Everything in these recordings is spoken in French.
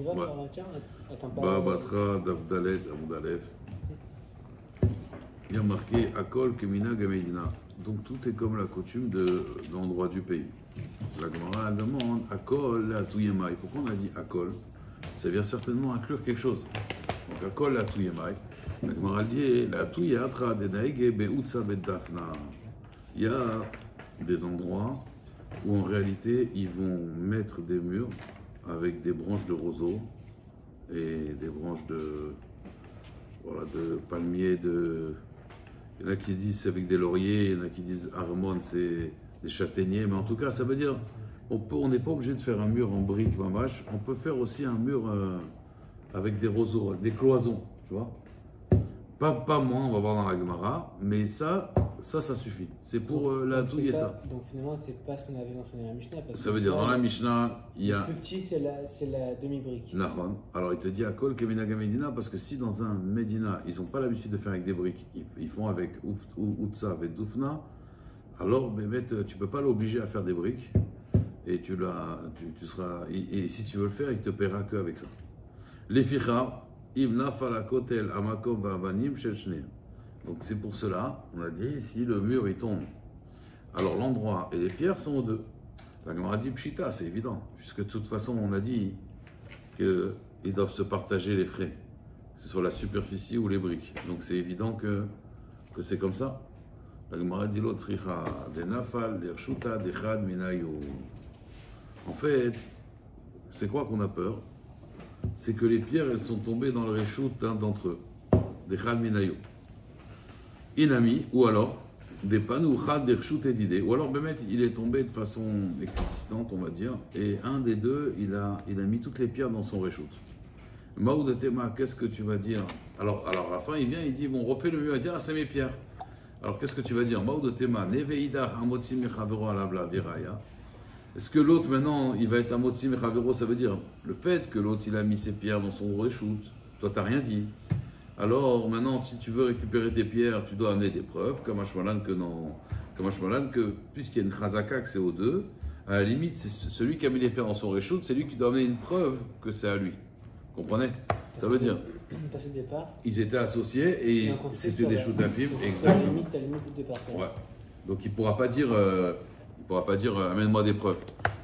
On y va, Ouais. alors, tiens, attends pas. Ba Batra, Davdalet, Amudalef. Il y a marqué Akol Kemina Gamedina. Donc tout est comme la coutume de, l'endroit du pays. La Gemara demande Akol la Touyemai. Pourquoi on a dit Akol? Ça vient certainement inclure quelque chose. Donc Akol la Touyemai. La Gemara dit La Touyatra de Naege Beutsa Bedafna. Il y a des endroits où en réalité ils vont mettre des murs avec des branches de roseau et des branches de, voilà, de palmiers, de... Il y en a qui disent avec des lauriers, il y en a qui disent armone, c'est des châtaigniers, mais en tout cas, ça veut dire on n'est pas obligé de faire un mur en briques, mamache, on peut faire aussi un mur euh, avec des roseaux, des cloisons, tu vois. Pas, pas moins, on va voir dans la Gemara, mais ça, ça, ça suffit. C'est pour euh, la douille et ça. Donc finalement, c'est pas ce qu'on avait mentionné dans la Mishnah. Parce Ça veut dire, dans la le Mishnah, il y a plus petit, c'est la, la demi-brique. Nahon. Alors il te dit à Kol Keminaga Medina parce que si dans un Medina ils n'ont pas l'habitude de faire avec des briques, ils, ils font avec Outsa, avec Doufna, alors Bémet, tu peux pas l'obliger à faire des briques et tu, tu, tu seras. Et, et si tu veux le faire, il te paiera que avec ça. Les ficha, Ibna Falakotel Amakom Vavanim Shel Shneim. Donc c'est pour cela, on a dit, si le mur il tombe, alors l'endroit et les pierres sont aux deux. La Gemara dit Pshita, c'est évident, puisque de toute façon on a dit qu'ils doivent se partager les frais, que ce soit la superficie ou les briques. Donc c'est évident que, c'est comme ça. La Gemara dit l'autre des nafal, chad, minayu. En fait, c'est quoi qu'on a peur? C'est que les pierres, elles sont tombées dans le réchout d'un d'entre eux, des chad, minayu. Inami, ou alors des panneaux chad, des rshout et d'idées, ou alors Bémet, il est tombé de façon équidistante, on va dire, et un des deux, il a, il a mis toutes les pierres dans son réchout. Maou de Tema, qu'est-ce que tu vas dire? Alors, alors, à la fin, il vient, il dit Bon, refais le mur, il dit Ah, c'est mes pierres. Alors, qu'est-ce que tu vas dire? Maou de Tema, Neveida, Hamotzi Mechavero Alabla Viraya. Est-ce que l'autre, maintenant, il va être Hamotzi Mechavero? Ça veut dire le fait que l'autre, il a mis ses pierres dans son réchout. Toi, t'as rien dit. Alors, maintenant, si tu veux récupérer tes pierres, tu dois amener des preuves, comme Ashmalan que non. Comme Ashmalan que, puisqu'il y a une Chazaka, que c'est aux deux, à la limite, c'est celui qui a mis les pierres dans son réchout, c'est lui qui doit amener une preuve que c'est à lui. Comprenez? Ça veut dire, ils étaient associés et c'était des la- shoots la exactement. Ouais. Donc il pourra pas dire, euh, il pourra pas dire, euh, amène-moi des preuves.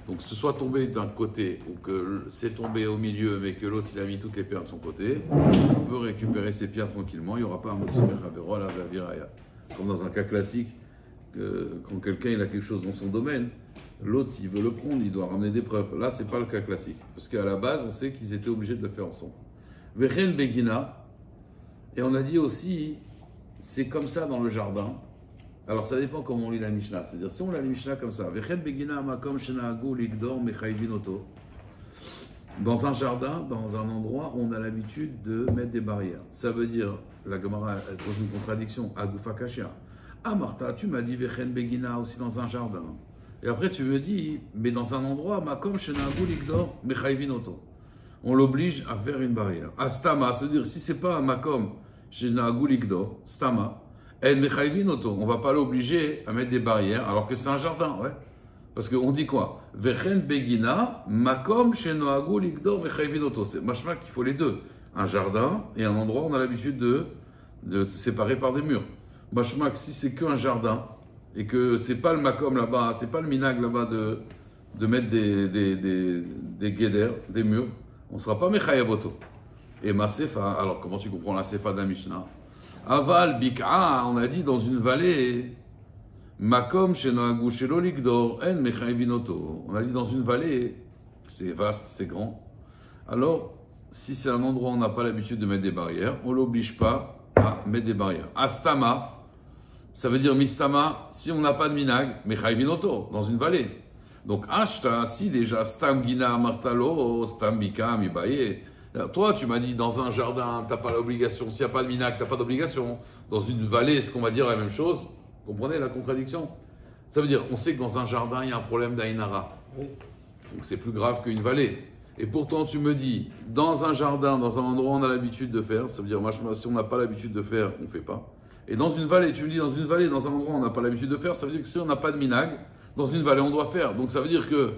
Donc ce soit tombé d'un côté ou que c'est tombé au milieu, mais que l'autre il a mis toutes les pierres de son côté, on peut récupérer ses pierres tranquillement. Il n'y aura pas un mot de la viraya. Comme dans un cas classique, que quand quelqu'un il a quelque chose dans son domaine, l'autre s'il veut le prendre, il doit ramener des preuves. Là c'est pas le cas classique, parce qu'à la base on sait qu'ils étaient obligés de le faire ensemble. Vechen Begina, et on a dit aussi, c'est comme ça dans le jardin. Alors ça dépend comment on lit la Mishnah. C'est-à-dire si on lit la Mishnah comme ça. Dans un jardin, dans un endroit où on a l'habitude de mettre des barrières. Ça veut dire, la Gemara elle pose une contradiction, agufa kashia. Ah Martha, tu m'as dit Vechen begina aussi dans un jardin. Et après tu me dis, mais dans un endroit, makom shenahagu ligdor mechayvin oto. On l'oblige à faire une barrière. Astama, c'est-à-dire si c'est pas un makom shenahagu ligdor, stama. On va pas l'obliger à mettre des barrières alors que c'est un jardin, ouais. Parce qu'on dit quoi? Begina makom shenoagu ligdor mechayvin oto. C'est machma qu'il faut les deux. Un jardin et un endroit où on a l'habitude de, de se séparer par des murs. Machma si c'est qu'un jardin et que c'est pas le makom là-bas, c'est pas le minag là-bas de, de mettre des, des, des, guédères, des murs, on sera pas mechayav oto. Et ma sefa, alors comment tu comprends la sefa d'un Mishnah? Aval, Bik'a, on a dit dans une vallée. Makom, Ligdor, En, Mechayvinoto. On a dit dans une vallée, c'est vaste, c'est grand. Alors, si c'est un endroit où on n'a pas l'habitude de mettre des barrières, on l'oblige pas à mettre des barrières. Astama, ça veut dire Mistama, si on n'a pas de minag, Mechayvinoto, dans une vallée. Donc, Ashta, si déjà, Stam Gina Martalo, Stam Bika, Mibaye. Toi, tu m'as dit dans un jardin, t'as pas l'obligation. S'il n'y a pas de minac, t'as pas d'obligation. Dans une vallée, est-ce qu'on va dire la même chose? Vous comprenez la contradiction? Ça veut dire, on sait que dans un jardin, il y a un problème d'Ainara. Oui. Donc c'est plus grave qu'une vallée. Et pourtant, tu me dis, dans un jardin, dans un endroit où on a l'habitude de faire, ça veut dire, si on n'a pas l'habitude de faire, on ne fait pas. Et dans une vallée, tu me dis, dans une vallée, dans un endroit où on n'a pas l'habitude de faire, ça veut dire que si on n'a pas de minag, dans une vallée, on doit faire. Donc ça veut dire que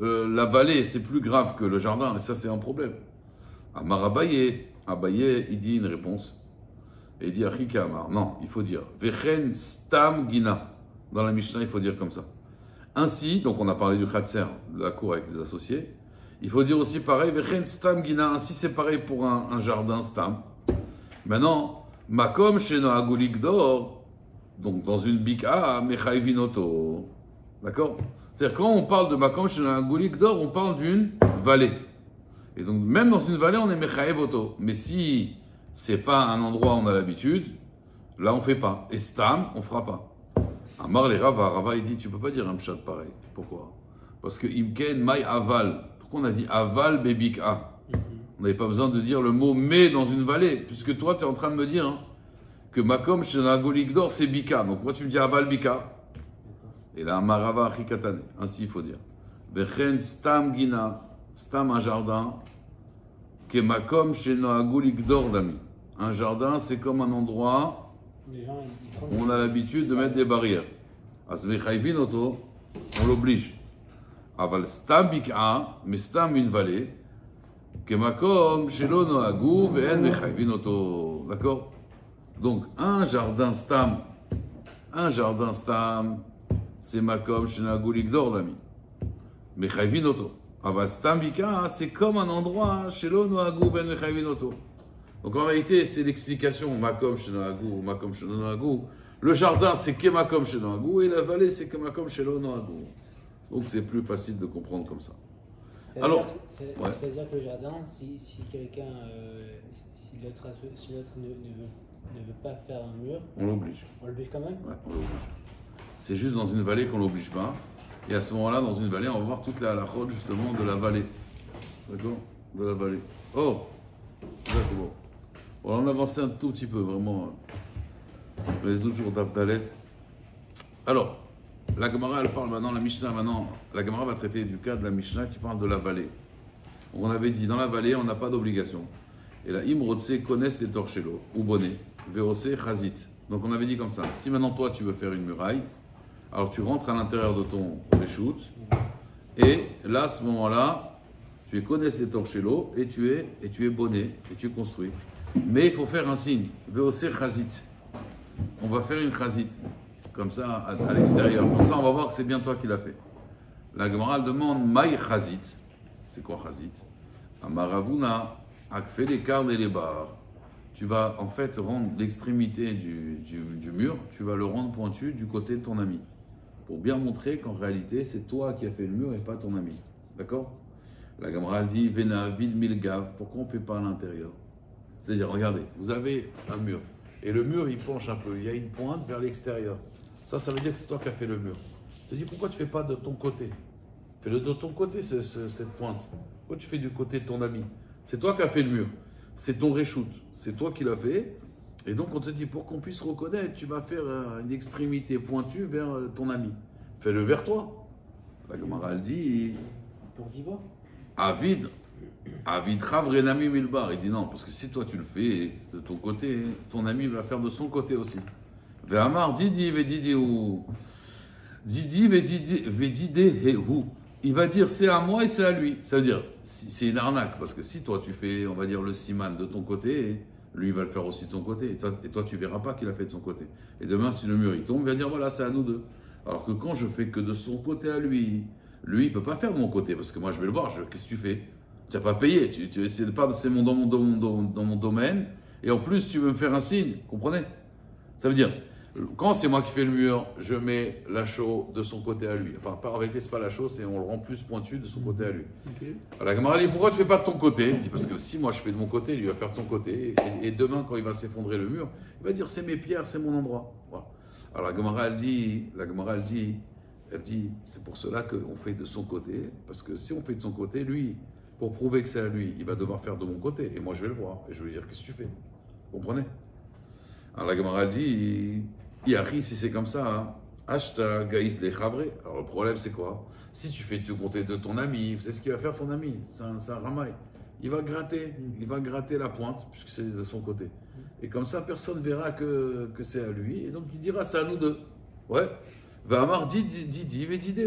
euh, la vallée, c'est plus grave que le jardin, et ça, c'est un problème. Amar Abaye, Abaye, il dit une réponse. Et il dit Achika. Non, il faut dire Vechen Stam Gina. Dans la Mishnah, il faut dire comme ça. Ainsi, donc on a parlé du Khatser, de la cour avec les associés. Il faut dire aussi pareil, Vechen Stam Gina. Ainsi, c'est pareil pour un, jardin Stam. Maintenant, Makom Sheno Agulik d'or, donc dans une bika, Mechaivinoto. D'accord? C'est-à-dire, quand on parle de Makom Sheno Agulik d'or, on parle d'une vallée. Et donc, même dans une vallée, on est Mechaevoto. Mais si c'est pas un endroit où on a l'habitude, là, on fait pas. Et Stam, on fera pas. Amar les Rava, Rava, il dit, tu peux pas dire un pshat pareil. Pourquoi? Parce que Imken Mai Aval. Pourquoi on a dit Aval Bebika On n'avait pas besoin de dire le mot mais dans une vallée, puisque toi, tu es en train de me dire hein, que Makom Shenagolik d'or, c'est Bika. Donc, pourquoi tu me dis Aval Bika? Et là, Marava Achikatane. Ainsi, il faut dire. Bechen Stam Gina. Stam, un jardin. Que Makom Shenagolik d'or, dami. Un jardin, c'est comme un endroit où on a l'habitude de mettre des barrières. Asmechaivin auto, on l'oblige. Aval stam bik'a, mais stam une vallée, que makom shelo noagu ve'en mechaivin auto. D'accord? Donc, un jardin stam, un jardin stam, c'est makom shelo ligdor d'ami. Mechaivin auto. Aval stam bik'a, c'est comme un endroit shelo noagu ve'en mechaivin auto. Donc en réalité, c'est l'explication Makom Shenoagu ou Makom Shenoagu. Le jardin, c'est Kemakom Shenoagu et la vallée, c'est Kemakom Shenoagu. Donc c'est plus facile de comprendre comme ça. C'est-à-dire Alors, ouais. C'est-à-dire que le jardin, si, si quelqu'un, euh, si l'autre si ne, ne veut, ne veut pas faire un mur, On l'oblige. on l'oblige quand même? Ouais, on l'oblige. C'est juste dans une vallée qu'on l'oblige pas. Et à ce moment-là, dans une vallée, on va voir toute la halachot justement de la vallée. D'accord De la vallée. Oh D'accord. On va en avancer un tout petit peu, vraiment. On est toujours d'Avdalet. Alors, la Gemara, elle parle maintenant, la Mishnah, maintenant, la Gemara va traiter du cas de la Mishnah qui parle de la vallée. On avait dit, dans la vallée, on n'a pas d'obligation. Et là, Imrotse connaissent les torchello, ou bonnet, Verose chazit. Donc on avait dit comme ça, si maintenant toi tu veux faire une muraille, alors tu rentres à l'intérieur de ton reshoot, et là, à ce moment-là, tu es connaissent les torchello, et tu es, et tu es bonnet, et tu construis. Mais il faut faire un signe, Verose chazit. On va faire une chazit, comme ça, à, l'extérieur. Comme ça, on va voir que c'est bien toi qui l'as fait. La Gemara demande, Maï chazit. C'est quoi chazit? Amaravuna, akfe les carnes et les barres. Tu vas en fait rendre l'extrémité du- du mur, tu vas le rendre pointu du côté de ton ami. Pour bien montrer qu'en réalité, c'est toi qui as fait le mur et pas ton ami. D'accord? La elle dit Vena vid milgav, pourquoi on ne fait pas à l'intérieur? C'est-à-dire, regardez, vous avez un mur. Et le mur, il penche un peu. Il y a une pointe vers l'extérieur. Ça, ça veut dire que c'est toi qui as fait le mur. Je dis, pourquoi tu ne fais pas de ton côté? Fais-le de ton côté, ce- ce- cette pointe. Pourquoi tu fais du côté de ton ami? C'est toi qui as fait le mur. C'est ton reshoot. C'est toi qui l'as fait. Et donc, on te dit, pour qu'on puisse reconnaître, tu vas faire euh, une extrémité pointue vers euh, ton ami. Fais-le vers toi. La Gemara, dit, pour vivre. Avid, Avid Renami Milbar. Il dit non, parce que si toi tu le fais de ton côté, ton ami va faire de son côté aussi. Ve'amar Didi Vedidi ou Didi Vedidi Vedidi Hehu. Il va dire c'est à moi et c'est à lui. Ça veut dire c'est une arnaque parce que si toi tu fais, on va dire le siman de ton côté, lui va le faire aussi de son côté. Et toi, et toi tu verras pas qu'il a fait de son côté. Et demain si le mur il tombe, il va dire voilà c'est à nous deux. Alors que quand je fais que de son côté à lui, lui il peut pas faire de mon côté parce que moi je vais le voir. Qu'est-ce que tu fais? Tu n'as pas payé. Tu, tu, c'est pas c'est mon, dans, mon, dans, mon, dans mon domaine. Et en plus tu veux me faire un signe. Comprenez? Ça veut dire quand c'est moi qui fais le mur, je mets la chaux de son côté à lui. Enfin, pas en réalité, c'est pas la chaux, c'est on le rend plus pointu de son côté à lui. Alors, la Gemara dit pourquoi tu fais pas de ton côté? Il dit parce que si moi je fais de mon côté, lui va faire de son côté. Et, et demain, quand il va s'effondrer le mur, il va dire c'est mes pierres, c'est mon endroit. Voilà. Alors la Gemara elle dit, la Gemara elle dit, elle dit c'est pour cela qu'on fait de son côté, parce que si on fait de son côté, lui, pour prouver que c'est à lui, il va devoir faire de mon côté, et moi je vais le voir, et je vais lui dire qu'est-ce que tu fais? Vous comprenez? Alors la Gemara elle dit, Yahri, si c'est comme ça, hein, Ashta Gaïs les. Alors le problème c'est quoi? Si tu fais du côté de ton ami, vous savez ce qu'il va faire son ami? C'est un, un ramaille. Il va gratter, il va gratter la pointe, puisque c'est de son côté. Et comme ça, personne verra que, que c'est à lui, et donc il dira c'est à nous deux. Ouais. Vamar dit, dit, dit, dit, dit,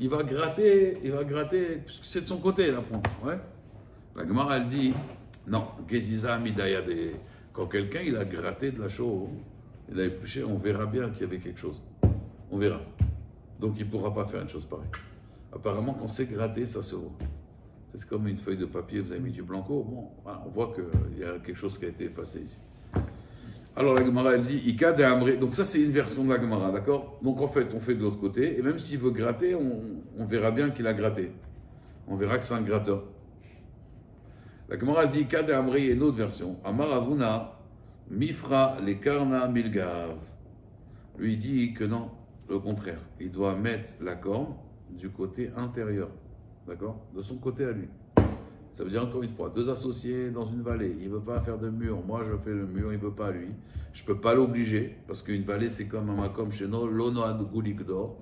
Il va gratter, il va gratter, puisque c'est de son côté la pointe. Ouais. La Gemara elle dit, Non, Geziza Midayade. Quand quelqu'un il a gratté de la chaux, a épluché, on verra bien qu'il y avait quelque chose. On verra. Donc il ne pourra pas faire une chose pareille. Apparemment, quand c'est gratté, ça se voit. C'est comme une feuille de papier, vous avez mis du blanco. Bon, on voit qu'il y a quelque chose qui a été effacé ici. Alors la Gemara, elle dit Ika de Amré. Donc ça, c'est une version de la Gemara, d'accord? Donc en fait, on fait de l'autre côté. Et même s'il veut gratter, on, on verra bien qu'il a gratté. On verra que c'est un gratteur. La Gemara, elle dit Ika de Amré, il y a une autre version. Amar Avuna, Mifra, les Karna, Milgav. Lui, dit que non, le contraire. Il doit mettre la corne du côté intérieur. D'accord De son côté à lui. Ça veut dire encore une fois, deux associés dans une vallée, il ne veut pas faire de mur, moi je fais le mur, il ne veut pas lui. Je ne peux pas l'obliger, parce qu'une vallée c'est comme un macom chez nous, l'ono d'or.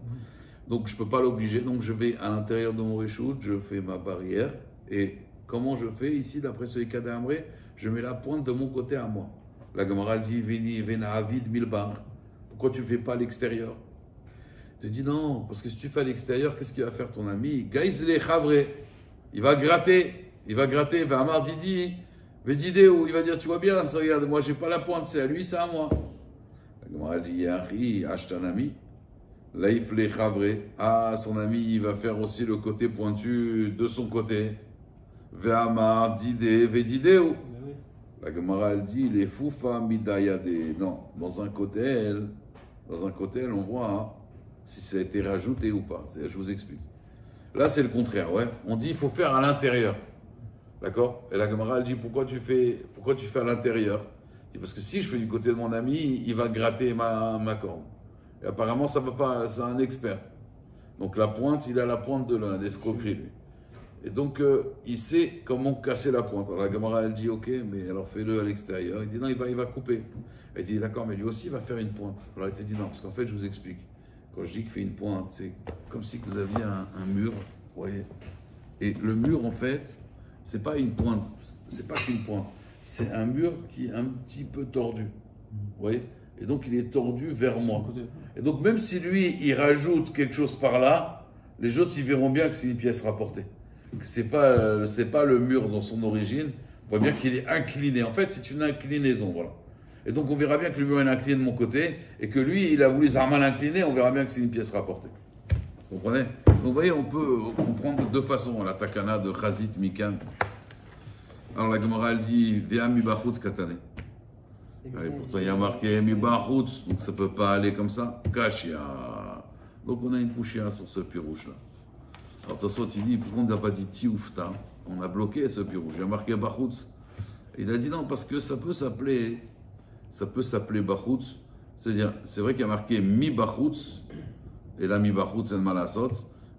Donc je ne peux pas l'obliger, donc je vais à l'intérieur de mon réchoute, je fais ma barrière, et comment je fais ici, d'après ce Amré Je mets la pointe de mon côté à moi. La Gemara dit, Veni, Vena, Avid, Milbar. Pourquoi tu ne fais pas à l'extérieur? Te dis non, parce que si tu fais à l'extérieur, qu'est-ce qu'il va faire ton ami? Gaïzle Chavre, il va gratter, il va gratter, va amar Didi, où il va dire, tu vois bien, ça, regarde, moi j'ai pas la pointe, c'est à lui, c'est à moi. La dit, Yahi, un ami. Laïf le Chavre, ah, son ami, il va faire aussi le côté pointu de son côté. Ve'amar Didé, Vedideu. La Gemara, elle dit, les foufa midayade. Non, dans un côté, dans un côté, on voit, si ça a été rajouté ou pas. Je vous explique. Là, c'est le contraire, ouais. On dit il faut faire à l'intérieur. D'accord? Et la Gemara, elle dit pourquoi tu fais, pourquoi tu fais à l'intérieur? Parce que si je fais du côté de mon ami, il va gratter ma, ma corde. Et apparemment, ça va pas, c'est un expert. Donc la pointe, il a la pointe de l'escroquerie, lui. Et donc, euh, il sait comment casser la pointe. Alors la Gemara, elle dit, ok, mais alors fais-le à l'extérieur. Il dit, non, il va, il va couper. Elle dit, d'accord, mais lui aussi, il va faire une pointe. Alors il te dit, non, parce qu'en fait, je vous explique. Quand je dis qu'il fait une pointe, c'est comme si vous aviez un, mur, vous voyez. Et le mur, en fait, c'est pas une pointe, c'est pas qu'une pointe. C'est un mur qui est un petit peu tordu, vous voyez. Et donc, il est tordu vers moi. Et donc, même si lui, il rajoute quelque chose par là, les autres, ils verront bien que c'est une pièce rapportée. C'est pas, c'est pas le mur dans son origine. On voit bien qu'il est incliné. En fait, c'est une inclinaison, voilà. Et donc on verra bien que le mur est incliné de mon côté, et que lui, il a voulu Zarman incliner, on verra bien que c'est une pièce rapportée. Vous comprenez? Donc vous voyez, on peut comprendre de deux façons la takana de Chazit Mikan. Alors la Gemara, elle dit Vea mibachutz katane. pourtant il y a marqué mibachutz, donc ça ne peut pas aller comme ça. Kashia. Donc on a une couchia sur ce pirouche là. Alors il dit pourquoi on n'a pas dit tioufta On a bloqué ce pirouche. Il a marqué bachutz. Il a dit non, parce que ça peut s'appeler ça peut s'appeler Bachutz. C'est-à-dire, c'est vrai qu'il a marqué Mi Bachutz, et là Mi Bachutz en Malasot,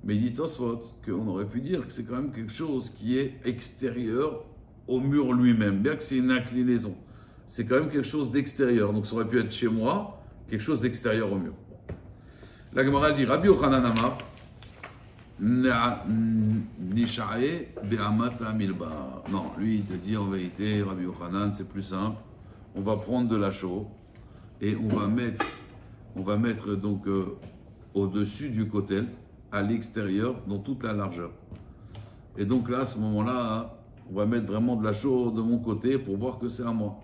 mais il dit Tosfot qu'on aurait pu dire que c'est quand même quelque chose qui est extérieur au mur lui-même, bien que c'est une inclinaison. C'est quand même quelque chose d'extérieur. Donc ça aurait pu être chez moi, quelque chose d'extérieur au mur. La Gemara dit Rabbi Milba. Non, lui il te dit en vérité, Rabbi Yochanan, c'est plus simple on va prendre de la chaux et on va mettre, on va mettre donc euh, au-dessus du cotel, à l'extérieur, dans toute la largeur. Et donc là, à ce moment-là, on va mettre vraiment de la chaux de mon côté pour voir que c'est à moi.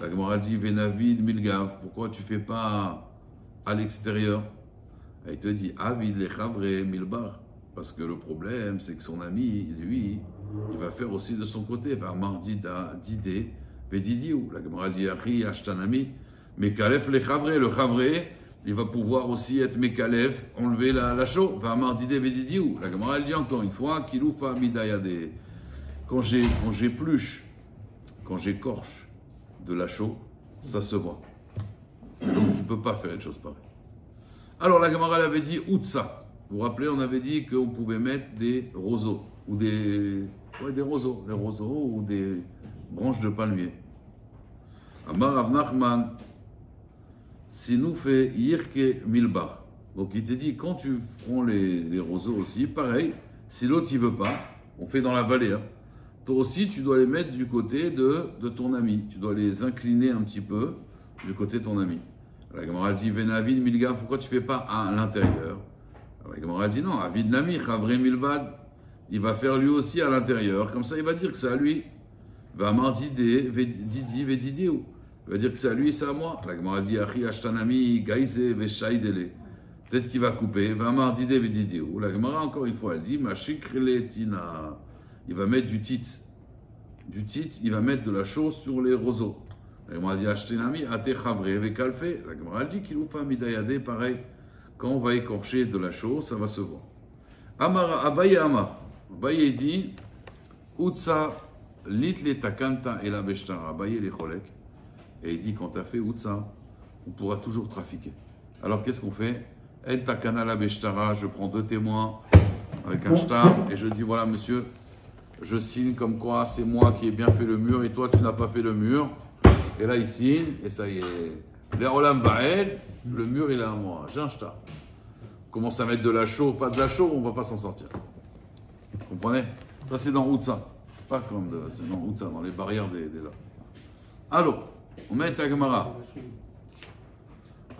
La Gemara dit Venavid Milgav, pourquoi tu fais pas à l'extérieur? Il te dit Avid le Milbar. Parce que le problème, c'est que son ami, lui, il va faire aussi de son côté, va mardi d'idée Vedidiou. La Gemara dit Achi Ashtanami. Mekalef le Chavre. Le Chavre, il va pouvoir aussi être Mekalef, enlever la, la chaux. Va mardide Vedidiou. La Gemara dit encore une fois Kiloufa Midayade. Quand j'épluche, quand j'écorche de la chaux, ça se voit. Donc on ne peut pas faire une chose pareille. Alors la Gemara avait dit Utsa. Vous rappelez, on avait dit qu'on pouvait mettre des roseaux, ou des, des roseaux, les roseaux, ou des, branche de palmier. Amar Rav Nachman, nous fait Yirke Milbar. Donc il te dit, quand tu prends les, les roseaux aussi, pareil, si l'autre il veut pas, on fait dans la vallée. Hein. Toi aussi, tu dois les mettre du côté de, de ton ami. Tu dois les incliner un petit peu du côté de ton ami. La Gemara dit, Venavid Milgar, pourquoi tu fais pas à l'intérieur? La Gemara dit, non, Avid Nami, Chavre Milbad, il va faire lui aussi à l'intérieur. Comme ça, il va dire que c'est à lui. Va mardidi, didi, vedidi. Il va dire que c'est à lui et c'est à moi. La Gemara dit Achi ashtanami, gaise, veshaidele. Peut-être qu'il va couper. Va mardidi, vedidi. La Gemara, encore une fois, elle dit Mashikretina. Il va mettre du tit. Du tit, il va mettre de la chose sur les roseaux. La Gemara dit Ashtenami, ate chavre, vekalfe. La Gemara dit qu'il midayade, pareil. Quand on va écorcher de la chose, ça va se voir. Amara, Abaye Amar. Abaye dit Utsa, lit le takanta et la beshtara. Abaye les cholek. Et il dit quand tu as fait Utsa, on pourra toujours trafiquer. Alors qu'est-ce qu'on fait? Takana la beshtara, je prends deux témoins avec un shtar et je dis voilà monsieur, je signe comme quoi c'est moi qui ai bien fait le mur et toi tu n'as pas fait le mur. Et là il signe et ça y est. Les Rolam Bael, le mur il est à moi. Shtar. Commence à mettre de la chaux, pas de la chaux, on va pas s'en sortir. Vous comprenez? Ça c'est dans Outsa. C'est pas comme c'est dans Outsa, dans les barrières des, des arbres. On met à Gemara.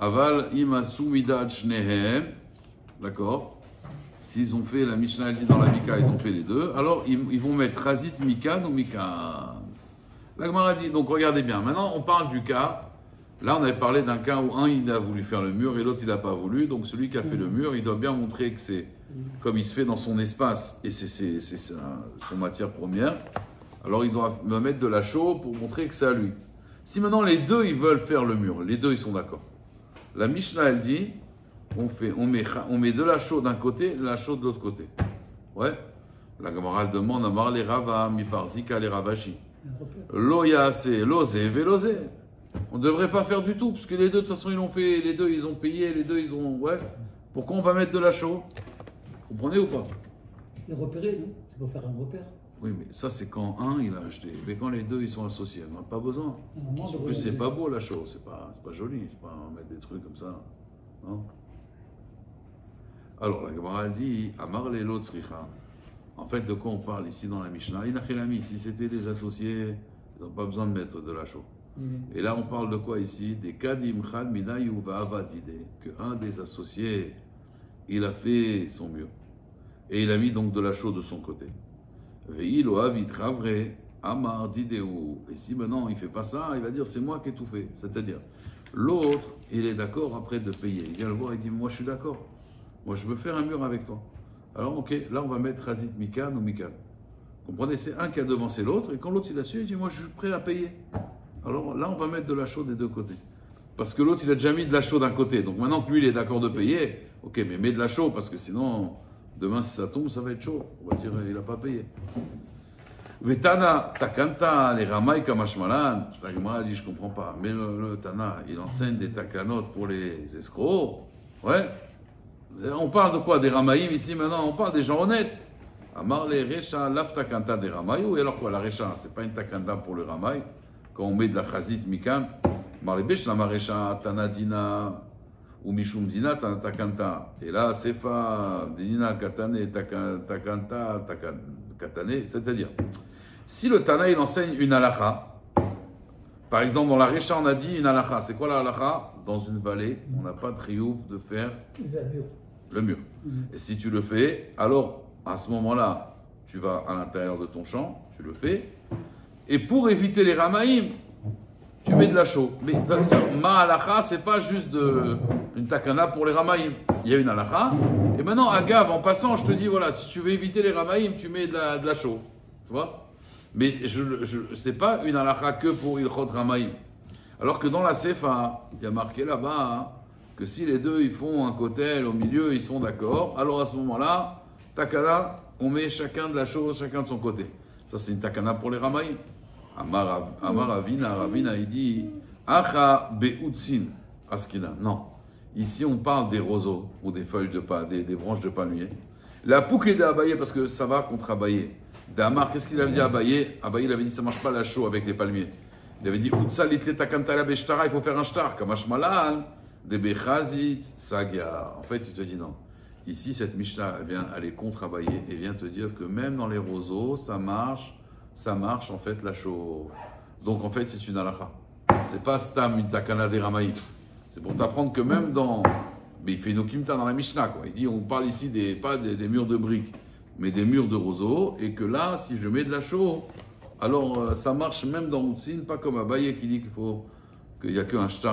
Aval imasu midad shnehem. D'accord S'ils ont fait la Mishnah, dit dans la Mika, ils ont fait les deux. Alors, ils, ils vont mettre Razit Mikan ou Mikan? La Gemara dit, donc regardez bien. Maintenant, on parle du cas. Là, on avait parlé d'un cas où un, il a voulu faire le mur et l'autre, il n'a pas voulu. Donc, celui qui a fait le mur, il doit bien montrer que c'est comme il se fait dans son espace et c'est son matière première. Alors, il doit me mettre de la chaux pour montrer que c'est à lui. Si maintenant les deux, ils veulent faire le mur, les deux, ils sont d'accord. La Mishnah, elle dit, on, fait, on, met, on met de la chaux d'un côté, de la chaux de l'autre côté. Ouais. La Gemara, elle demande à Mar les Rava, mi Zika les Ravashi. Loya, c'est losé, vélosé. On ne devrait pas faire du tout, parce que les deux, de toute façon, ils l'ont fait, les deux, ils ont payé, les deux, ils ont. Ouais. Pourquoi on va mettre de la chaux Vous comprenez ou pas? Et repérer, non? C'est pour faire un repère. Oui, mais ça, c'est quand un, il a acheté. Mais quand les deux, ils sont associés, on n'a pas besoin. En plus, c'est pas beau la chaux, c'est pas, pas joli, c'est pas mettre des trucs comme ça. Non Alors, la Gemara elle dit Amar l'autre sricha. En fait, de quoi on parle ici dans la Mishnah? Inachilami, si c'était des associés, ils n'ont pas besoin de mettre de la chaux. Mhm. Et là, on parle de quoi ici? Des kadim va'avadide. Que un des associés, il a fait son mur. Et il a mis donc de la chaux de son côté. Amar. Et si maintenant il fait pas ça, il va dire c'est moi qui ai tout fait. C'est-à-dire, l'autre, il est d'accord après de payer. Il vient le voir, il dit moi je suis d'accord. Moi je veux faire un mur avec toi. Alors ok, là on va mettre Razit Mikan ou Mikan. Comprenez, c'est un qui a devancé l'autre, et quand l'autre il a su, il dit moi je suis prêt à payer. Alors là on va mettre de la chaux des deux côtés. Parce que l'autre il a déjà mis de la chaux d'un côté. Donc maintenant que lui il est d'accord de payer, ok, mais mets de la chaux parce que sinon demain si ça tombe ça va être chaud. On va dire il n'a pas payé. Vetana, Takanta, les Ramaï Kamashmalan. La dit je comprends pas. Mais le, Tana, il enseigne des Takanot pour les escrocs. Ouais. On parle de quoi? Des Ramaïm ici maintenant On parle des gens honnêtes. Amar les Recha, laf Takanta des Ramaï. Et alors quoi? La Recha, c'est pas une Takanta pour le Ramaï. Quand on met de la Chazit Mikan. Amar les Besh, la Marecha, Tanadina. Ou Mishum Dina, Tana Takanta. Et là, Sefa, Dina, Katane, Taka- Takanta, Taka- Katane. C'est-à-dire, si le Tana il enseigne une halakha, par exemple dans la Recha on a dit une halakha, c'est quoi la halakha Dans une vallée, on n'a pas de triomphe de faire le mur. Mhm. Et si tu le fais, alors à ce moment-là, tu vas à l'intérieur de ton champ, tu le fais, et pour éviter les ramaïm, tu mets de la chaux. Mais tiens, ma halakha, c'est pas juste une takana pour les ramaïm. Il y a une halakha. Et maintenant, agave, en passant, je te dis, voilà, si tu veux éviter les ramaïm, tu mets de la, chaux. Tu vois? Mais je, je, c'est pas une halakha que pour ilchot ramaïm. Alors que dans la Sefa, il y a marqué là-bas hein, que si les deux ils font un kotel au milieu, ils sont d'accord, alors à ce moment-là, takana, on met chacun de la chose, chacun de son côté. Ça, c'est une takana pour les ramaïm. Amar, Amar Avina, Ravina, il dit Acha beutsin askina. Non. Ici, on parle des roseaux ou des feuilles de palmier, des, des branches de palmier. La pouquet Abaye, parce que ça va contre Abaye. Damar, qu'est-ce qu'il avait dit à Abaye Abaye, il avait dit ça marche pas la chaux avec les palmiers. Il avait dit Utsa litle takantala beshtara, il faut faire un shtar, kamash malan, de bechazit sagia. En fait, il te dit non. Ici, cette Mishnah, elle vient aller contre Abaye et vient te dire que même dans les roseaux, ça marche, ça marche en fait la chaux. Donc en fait, c'est une halakha. C'est pas stam une ramaïm. C'est pour t'apprendre que même dans. Mais il fait une okimta dans la Mishnah. Il dit on parle ici des, pas des, des murs de briques, mais des murs de roseaux, et que là, si je mets de la chaux, alors euh, ça marche même dans Moutsin, pas comme Abaye qui dit qu'il faut qu'il n'y a qu'un shtar